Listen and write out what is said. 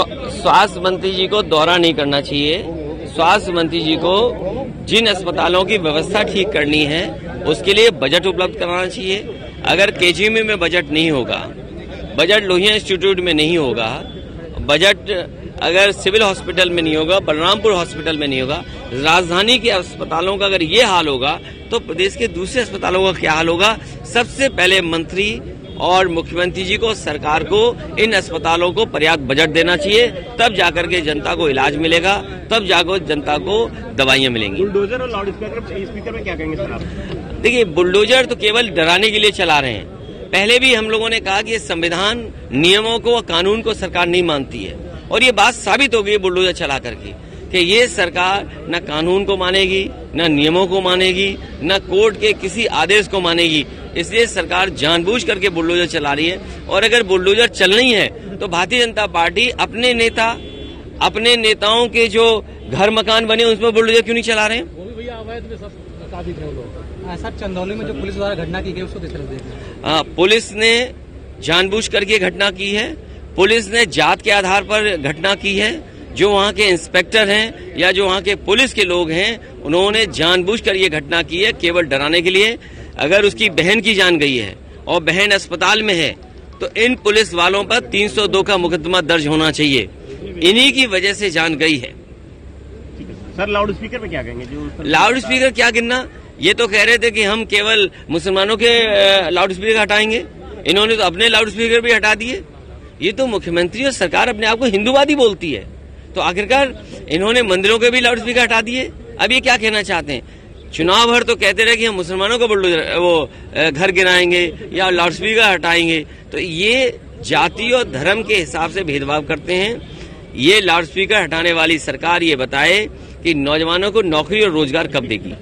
स्वास्थ्य मंत्री जी को दौरा नहीं करना चाहिए। स्वास्थ्य मंत्री जी को जिन अस्पतालों की व्यवस्था ठीक करनी है, उसके लिए बजट उपलब्ध कराना चाहिए। अगर केजीएमयू में बजट नहीं होगा, बजट लोहिया इंस्टीट्यूट में नहीं होगा, बजट अगर सिविल हॉस्पिटल में नहीं होगा, बलरामपुर हॉस्पिटल में नहीं होगा, राजधानी के अस्पतालों का अगर ये हाल होगा तो प्रदेश के दूसरे अस्पतालों का क्या हाल होगा? सबसे पहले मंत्री और मुख्यमंत्री जी को सरकार को इन अस्पतालों को पर्याप्त बजट देना चाहिए। तब जाकर के जनता को इलाज मिलेगा तब जाकर जनता को दवाइयाँ मिलेंगी। बुलडोजर और लाउड स्पीकर स्पीकर में क्या कहेंगे सर आप? देखिए बुलडोजर तो केवल डराने के लिए चला रहे हैं। पहले भी हम लोगों ने कहा कि संविधान नियमों को कानून को सरकार नहीं मानती है। और ये बात साबित हो गई बुलडोजर चला करके कि ये सरकार न कानून को मानेगी न नियमों को मानेगी न कोर्ट के किसी आदेश को मानेगी। इसलिए सरकार जानबूझ करके बुलडोजर चला रही है। और अगर बुलडोजर चल रही है तो भारतीय जनता पार्टी अपने नेता अपने नेताओं के जो घर मकान बने उसमें बुलडोजर क्यों नहीं चला रहे हैं? वो भी भैया अवैध में सब बता दिख रहे लोग। ऐसा चंदौली में जो पुलिस द्वारा घटना की गई उसको किस तरह देख रहे हैं? हाँ, पुलिस ने जानबूझ करके घटना की है। पुलिस ने जात के आधार पर घटना की है। जो वहाँ के इंस्पेक्टर हैं या जो वहाँ के पुलिस के लोग हैं उन्होंने जानबूझ कर ये घटना की है केवल डराने के लिए। अगर उसकी बहन की जान गई है और बहन अस्पताल में है तो इन पुलिस वालों पर 302 का मुकदमा दर्ज होना चाहिए। इन्हीं की वजह से जान गई है। सर लाउड स्पीकर में क्या कहेंगे? जो लाउड स्पीकर क्या गिनना? ये तो कह रहे थे कि हम केवल मुसलमानों के लाउड स्पीकर हटाएँगे। इन्होंने तो अपने लाउड स्पीकर भी हटा दिए। ये तो मुख्यमंत्री और सरकार अपने आप को हिंदूवादी बोलती है। तो आखिरकार इन्होंने मंदिरों के भी लाउड स्पीकर हटा दिए। अब ये क्या कहना चाहते हैं? चुनाव भर तो कहते रहे कि हम मुसलमानों को बुलडोजर वो घर गिराएँगे या लाउड स्पीकर हटाएँगे। तो ये जाति और धर्म के हिसाब से भेदभाव करते हैं। ये लाउड स्पीकर हटाने वाली सरकार ये बताए कि नौजवानों को नौकरी और रोज़गार कब देगी?